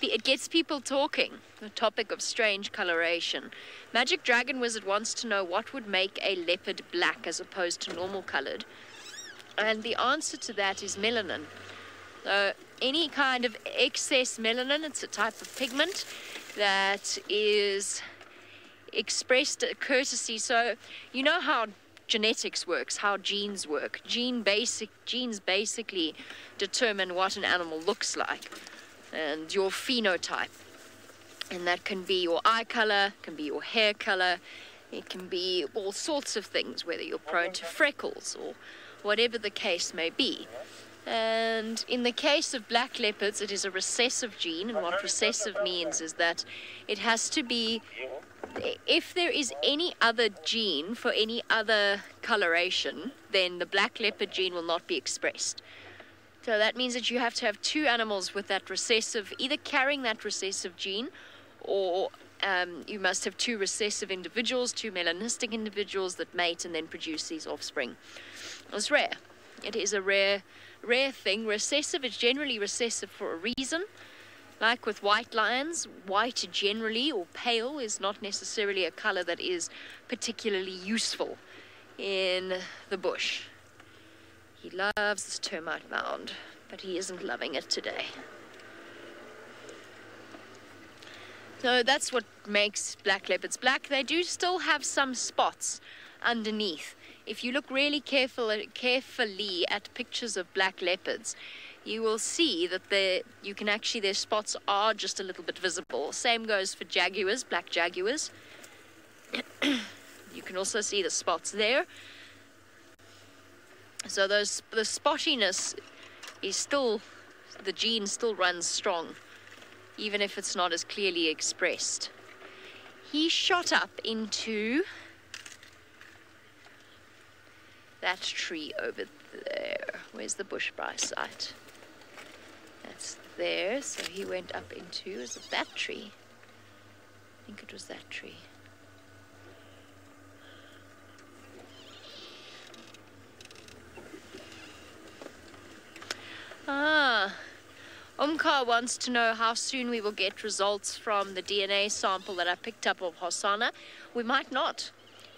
It gets people talking. The topic of strange coloration. Magic Dragon Wizard wants to know what would make a leopard black as opposed to normal colored. And the answer to that is melanin. So any kind of excess melanin, it's a type of pigment that is expressed courtesy. So you know how genetics works, how genes work. Gene basic genes basically determine what an animal looks like and your phenotype. And that can be your eye color, can be your hair color, it can be all sorts of things, whether you're prone to freckles or whatever the case may be. And in the case of black leopards, it is a recessive gene, and what recessive means is that it has to be if there is any other gene for any other coloration, then the black leopard gene will not be expressed. So that means that you have to have two animals with that recessive, either carrying that recessive gene, or um, you must have two recessive individuals, two melanistic individuals that mate and then produce these offspring. It's rare. It is a rare, rare thing. Recessive is generally recessive for a reason. Like with white lions, white generally or pale is not necessarily a color that is particularly useful in the bush. He loves this termite mound, but he isn't loving it today. So that's what makes black leopards black. They do still have some spots underneath. If you look really careful, carefully at pictures of black leopards, you will see that you can actually their spots are just a little bit visible. Same goes for jaguars, black jaguars. you can also see the spots there. So those the spottiness is still the gene still runs strong, even if it's not as clearly expressed. He shot up into that tree over there. Where's the Bushbrae site? That's there. So he went up into, is it that tree? I think it was that tree. Ah, Umkar wants to know how soon we will get results from the DNA sample that I picked up of Hosana. We might not,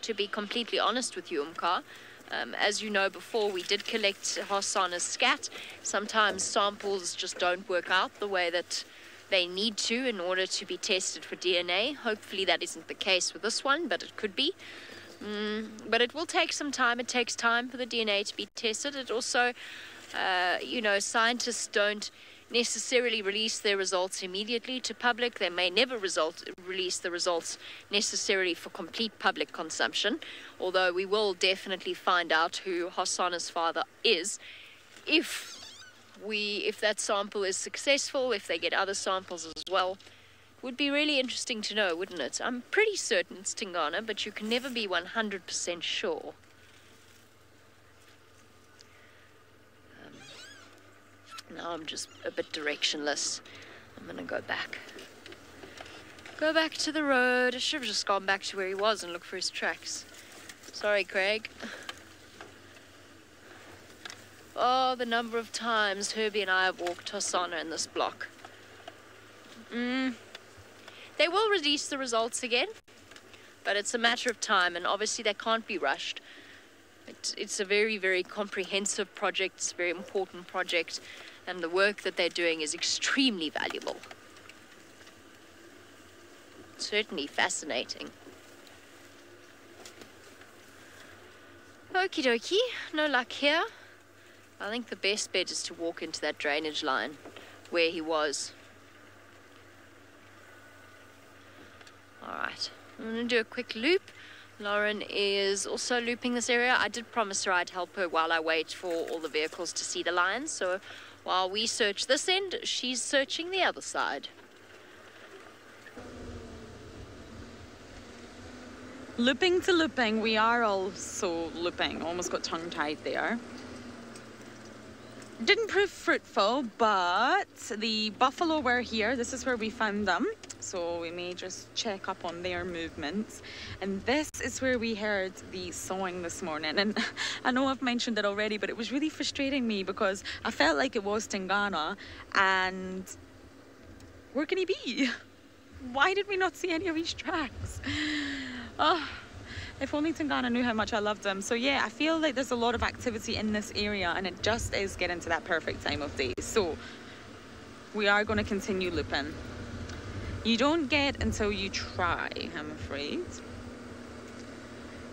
to be completely honest with you, Umkar. Um, as you know before, we did collect Hosana's scat. Sometimes samples just don't work out the way that they need to in order to be tested for DNA. Hopefully that isn't the case with this one, but it could be. Mm, but it will take some time. It takes time for the DNA to be tested. It also, uh, you know, scientists don't necessarily release their results immediately to public. They may never result, release the results necessarily for complete public consumption, although we will definitely find out who Hosana's father is if we if that sample is successful, if they get other samples as well. Would be really interesting to know, wouldn't it? I'm pretty certain it's Tingana, but you can never be 100% sure. Now I'm just a bit directionless. I'm gonna go back. Go back to the road. I should have just gone back to where he was and looked for his tracks. Sorry, Craig. Oh, the number of times Herbie and I have walked Hosana in this block. Mm. They will release the results again, but it's a matter of time, and obviously they can't be rushed. It, it's a very, very comprehensive project. It's a very important project and the work that they're doing is extremely valuable. Certainly fascinating. Okie dokie, no luck here. I think the best bet is to walk into that drainage line where he was. Alright, I'm going to do a quick loop. Lauren is also looping this area. I did promise her I'd help her while I wait for all the vehicles to see the lines, so while we search this end, she's searching the other side. Looping to looping, we are also looping. Almost got tongue-tied there. Didn't prove fruitful, but the buffalo were here. This is where we found them. So we may just check up on their movements. And this is where we heard the sawing this morning. And (laughs) I know I've mentioned it already, but it was really frustrating me because I felt like it was Tingana and where can he be? (laughs) Why did we not see any of his tracks? (sighs) Oh, If only Tingana knew how much I loved them. So yeah, I feel like there's a lot of activity in this area and it just is getting to that perfect time of day. So we are going to continue looping. You don't get until you try, I'm afraid.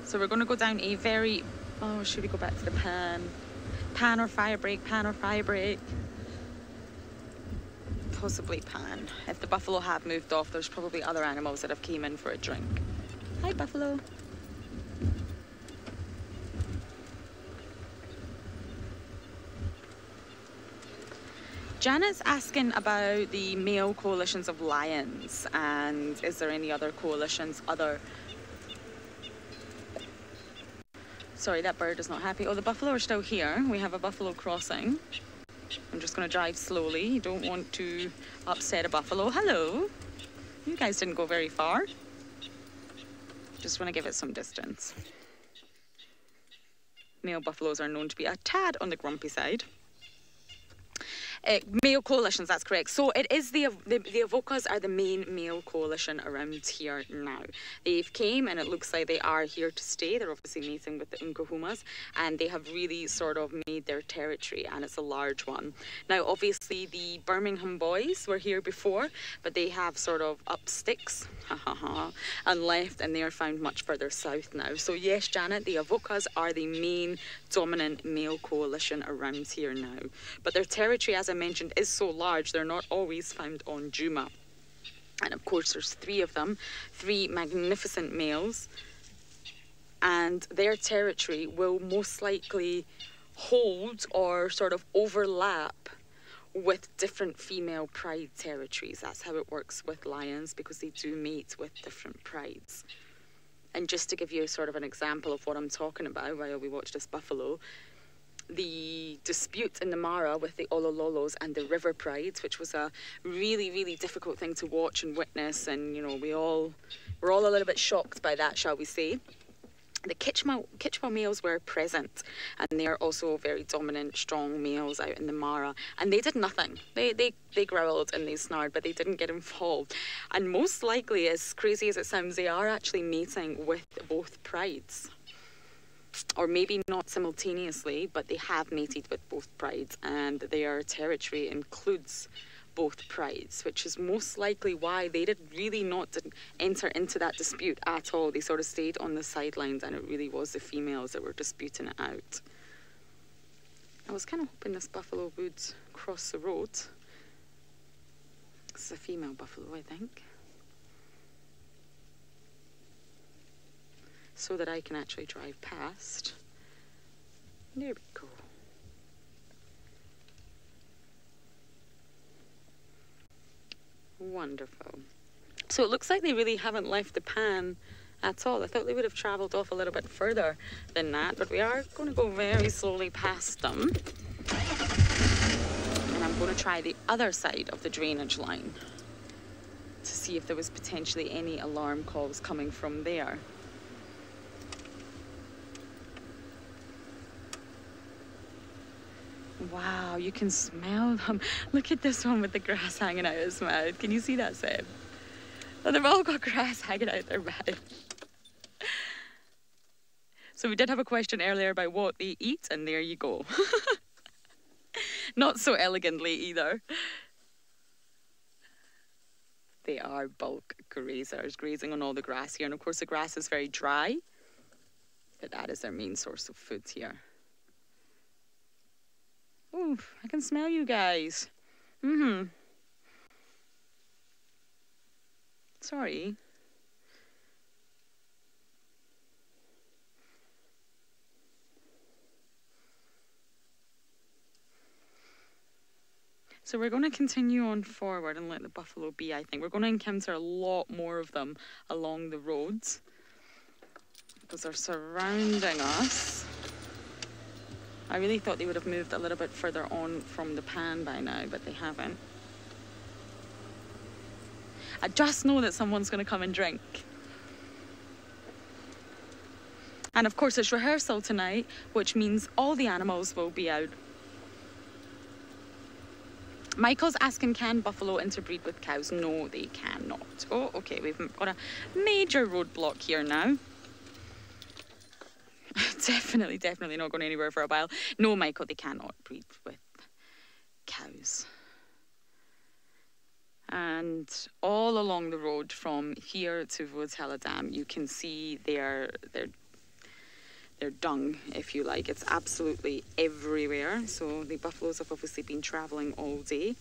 So we're going to go down a very... Oh, should we go back to the pan? Pan or fire break, pan or fire break? Possibly pan. If the buffalo have moved off, there's probably other animals that have came in for a drink. Hi, buffalo. Janet's asking about the male coalitions of lions and is there any other coalitions other Sorry, that bird is not happy. Oh, the buffalo are still here. We have a buffalo crossing. I'm just going to drive slowly. You don't want to upset a buffalo. Hello. You guys didn't go very far. Just want to give it some distance. Male buffaloes are known to be a tad on the grumpy side. Uh, male coalitions, that's correct. So it is the, the the Avocas are the main male coalition around here now. They've came and it looks like they are here to stay. They're obviously meeting with the Nkuhumas and they have really sort of made their territory and it's a large one. Now obviously the Birmingham boys were here before, but they have sort of up sticks (laughs) and left and they are found much further south now. So yes, Janet, the Avocas are the main dominant male coalition around here now. But their territory, as I mentioned, is so large, they're not always found on Djuma. And of course, there's three of them, three magnificent males. And their territory will most likely hold or sort of overlap with different female pride territories. That's how it works with lions because they do mate with different prides. And just to give you sort of an example of what I'm talking about while we watch this buffalo, the dispute in the Mara with the Olololos and the River Prides, which was a really, really difficult thing to watch and witness. And, you know, we all, we're all a little bit shocked by that, shall we say the Kichwa, males were present and they are also very dominant, strong males out in the Mara. And they did nothing. They, they, they growled and they snarled, but they didn't get (laughs) involved. And most likely, as crazy as it sounds, they are actually mating with both prides. Or maybe not simultaneously, but they have mated with both prides, and their territory includes both prides, which is most likely why they did really not enter into that dispute at all. They sort of stayed on the sidelines, and it really was the females that were disputing it out. I was kind of hoping this buffalo would cross the road. Is a female buffalo, I think. So that I can actually drive past. There we go. Wonderful. So it looks like they really haven't left the pan at all. I thought they would have travelled off a little bit further than that, but we are going to go very slowly past them. And I'm going to try the other side of the drainage line to see if there was potentially any alarm calls coming from there. Wow, you can smell them. (laughs) Look at this one with the grass hanging out of his mouth. Can you see that, Seb? Oh, they've all got (laughs) grass hanging out their mouth. So we did have a question earlier about what they eat, and there you go. (laughs) Not so elegantly either. They are bulk grazers, grazing on all the grass here. And of course, the grass is very dry, but that is their main source of food here. Ooh, I can smell you guys. Mm-hmm. Sorry. So we're going to continue on forward and let the buffalo be, I think. We're going to encounter a lot more of them along the roads because they're surrounding us. I really thought they would have moved a little bit further on from the pan by now, but they haven't. I just know that someone's going to come and drink. And of course, it's rehearsal tonight, which means all the animals will be out. Michael's asking, can buffalo interbreed with cows? No, they cannot. Oh, okay, we've got a major roadblock here now. Definitely, definitely not going anywhere for a while. No, Michael, they cannot breed with cows. And all along the road from here to Rotella Dam, you can see their their their dung, if you like. It's absolutely everywhere. So the buffaloes have obviously been travelling all day.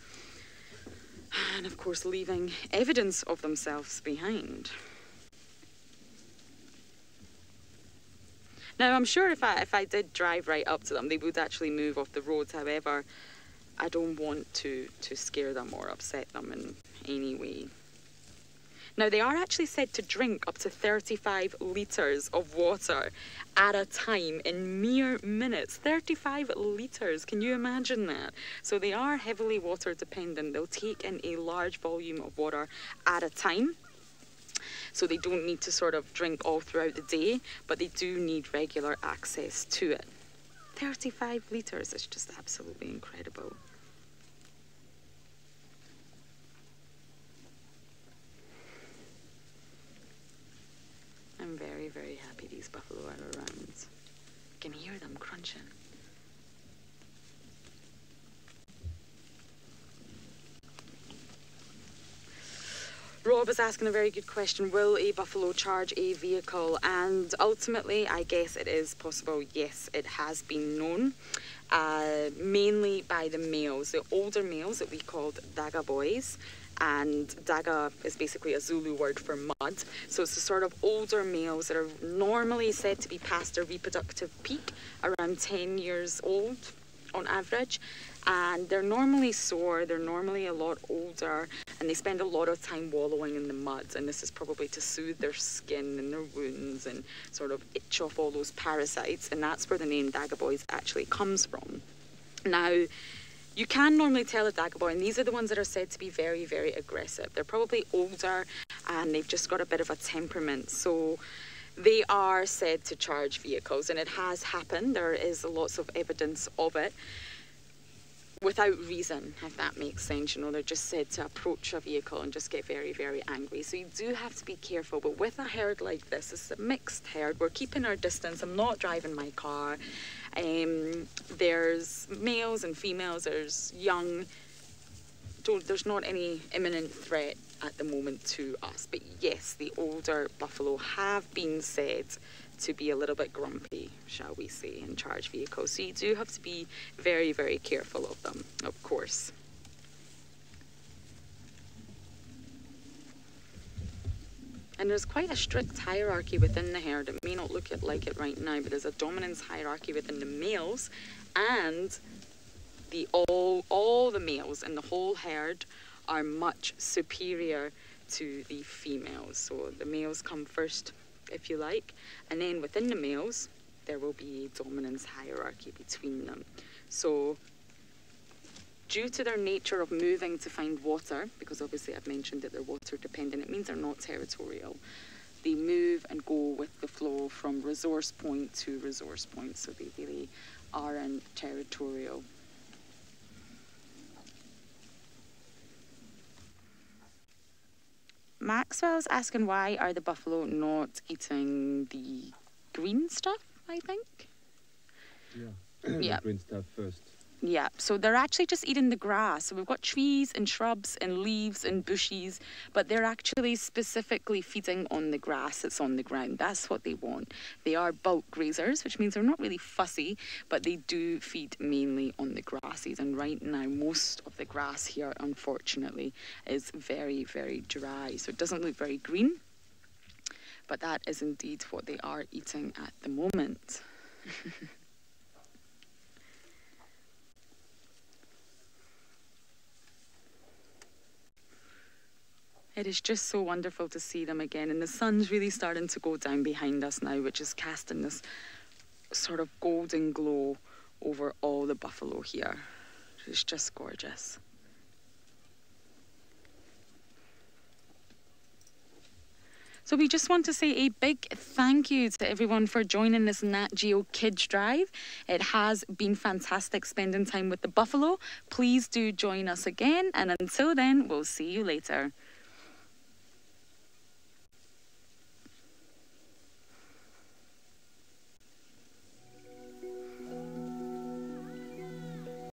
And of course, leaving evidence of themselves behind. Now, I'm sure if I if I did drive right up to them, they would actually move off the road. However, I don't want to to scare them or upset them in any way. Now, they are actually said to drink up to 35 litres of water at a time in mere minutes. 35 litres, can you imagine that? So, they are heavily water dependent. They'll take in a large volume of water at a time. So, they don't need to sort of drink all throughout the day, but they do need regular access to it. 35 litres is just absolutely incredible. I'm very, very happy these buffalo are around. I can hear them Rob is asking a very good question. Will a buffalo charge a vehicle? And ultimately, I guess it is possible. Yes, it has been known, uh, mainly by the males, the older males that we called Daga boys and daga is basically a Zulu word for mud. So it's the sort of older males that are normally said to be past their reproductive peak, around 10 years old on average. And they're normally sore, they're normally a lot older, and they spend a lot of time wallowing in the mud. And this is probably to soothe their skin and their wounds and sort of itch off all those parasites. And that's where the name Daga Boys actually comes from. Now, you can normally tell a Daga boy, and these are the ones that are said to be very, very aggressive. They're probably older and they've just got a bit of a temperament. So they are said to charge vehicles, and it has happened. There is lots of evidence of it without reason, if that makes sense. You know, they're just said to approach a vehicle and just get very, very angry. So you do have to be careful. But with a herd like this, it's a mixed herd. We're keeping our distance. I'm not driving my car. Um, there's males and females, there's young. There's not any imminent threat at the moment to us. But yes, the older buffalo have been said to be a little bit grumpy, shall we say, in charge vehicles. So you do have to be very, very careful of them, of course. And there's quite a strict hierarchy within the herd. It may not look like it right now, but there's a dominance hierarchy within the males and the all all the males in the whole herd are much superior to the females. So the males come first, if you like, and then within the males there will be dominance hierarchy between them. So due to their nature of moving to find water, because obviously I've mentioned that they're water dependent, it means they're not territorial. They move and go with the flow from resource point to resource point, so they really aren't territorial. Maxwell's asking why are the buffalo not eating the green stuff, I think? Yeah, yeah. (clears throat) green stuff first. Yeah, so they're actually just eating the grass. So we've got trees and shrubs and leaves and bushes, but they're actually specifically feeding on the grass that's on the ground. That's what they want. They are bulk grazers, which means they're not really fussy, but they do feed mainly on the grasses. And right now, most of the grass here, unfortunately, is very, very dry. So it doesn't look very green, but that is indeed what they are eating at the moment. (laughs) It is just so wonderful to see them again, and the sun's really starting to go down behind us now, which is casting this sort of golden glow over all the buffalo here. It's just gorgeous. So we just want to say a big thank you to everyone for joining this Nat Geo Kids Drive. It has been fantastic spending time with the buffalo. Please do join us again, and until then, we'll see you later.